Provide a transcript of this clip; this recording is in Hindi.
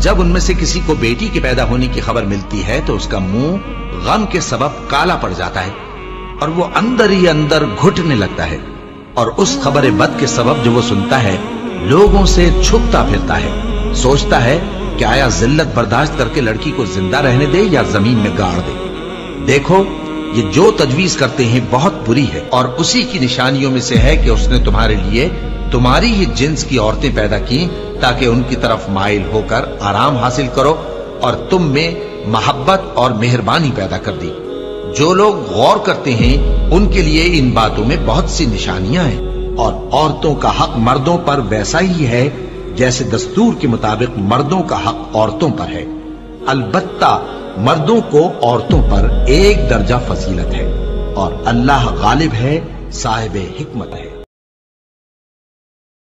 जब उनमें से किसी को बेटी के पैदा होने की खबर मिलती है तो उसका मुँह गम के सबब काला पड़ जाता है और वो अंदर ही अंदर घुटने लगता है और उस खबर बद के सबब जो वो सुनता है, लोगों से छुपता फिरता है। सोचता है कि आया जिल्लत बर्दाश्त करके लड़की को ज़िंदा रहने दे या ज़मीन में गाड़ दे। देखो, ये जो तजवीज करते हैं बहुत बुरी है और उसी की निशानियों में से है कि उसने तुम्हारे लिए तुम्हारी ही जिन्स की औरतें पैदा की ताकि उनकी तरफ़ माइल होकर आराम हासिल करो और तुम में मोहब्बत और मेहरबानी पैदा कर दी। जो लोग गौर करते हैं, उनके लिए इन बातों में बहुत सी निशानियाँ हैं और औरतों का हक मर्दों पर वैसा ही है जैसे दस्तूर के मुताबिक मर्दों का हक औरतों पर है। अलबत्ता मर्दों को औरतों पर एक दर्जा फजीलत है और अल्लाह गालिब है साहिब हिकमत है।